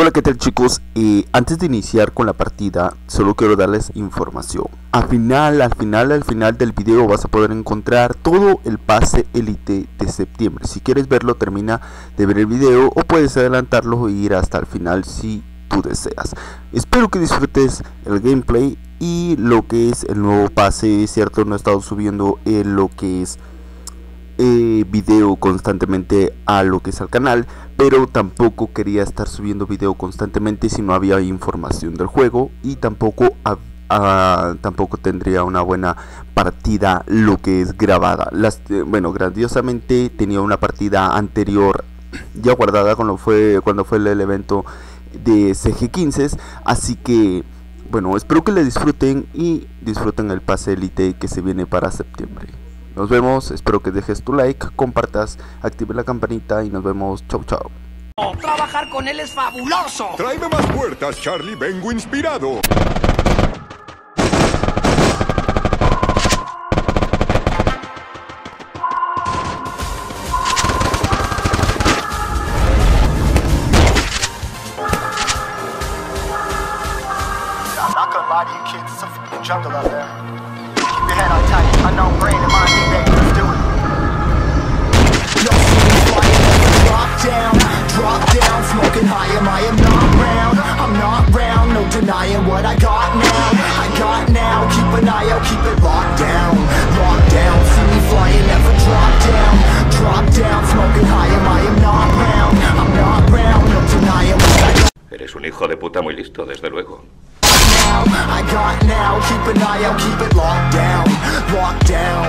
Hola qué tal chicos, eh, antes de iniciar con la partida solo quiero darles información. Al final, al final, al final del video vas a poder encontrar todo el pase elite de septiembre. Si quieres verlo termina de ver el video o puedes adelantarlo e ir hasta el final si tú deseas. Espero que disfrutes el gameplay y lo que es el nuevo pase, cierto no he estado subiendo eh, lo que es eh, video constantemente a lo que es al canal pero tampoco quería estar subiendo video constantemente si no había información del juego y tampoco tampoco tendría una buena partida lo que es grabada. Eh, bueno grandiosamente tenía una partida anterior ya guardada cuando fue cuando fue el evento de CG15 así que bueno espero que le disfruten y disfruten el pase elite que se viene para septiembre nos vemos, espero que dejes tu like, compartas, active la campanita y nos vemos. Chau, chau. Trabajar con él es fabuloso. Tráeme más puertas, Charlie. Vengo inspirado. I'm not gonna lie to you kids, it's a f***ing jungle out there. What I got now, I got now, keep an eye out, keep it locked down, locked down, see me flying, never drop down, drop down, smoking high, am I? Am not round, I'm not round, no denying what I got Eres un hijo de puta muy listo, desde luego. I got now, keep an eye out, keep it locked down, locked down.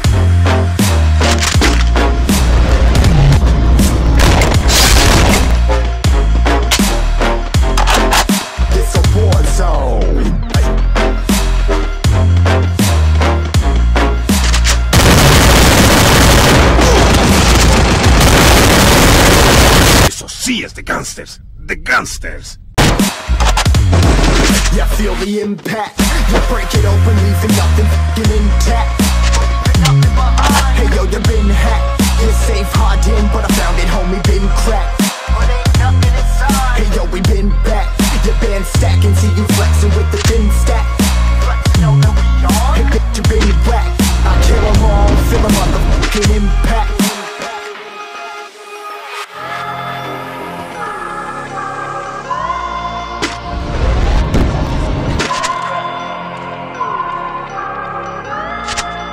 de gangsters. The gangsters. Yeah, feel the impact. You break it open, leaving nothing fucking intact. Hey yo, you been hacked. You're safe, hard in, but I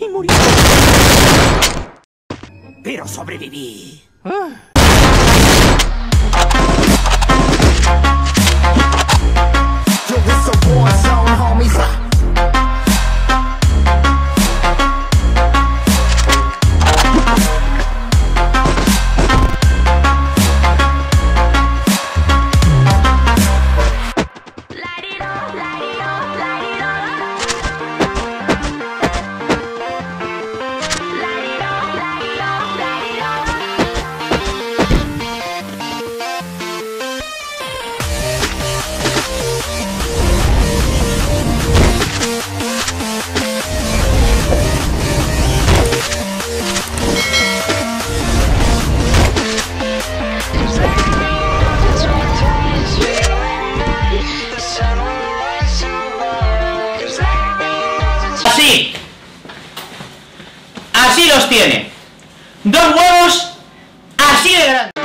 Y murió. Pero sobreviví. Yo, así. Así los tiene. Dos huevos así de grandes.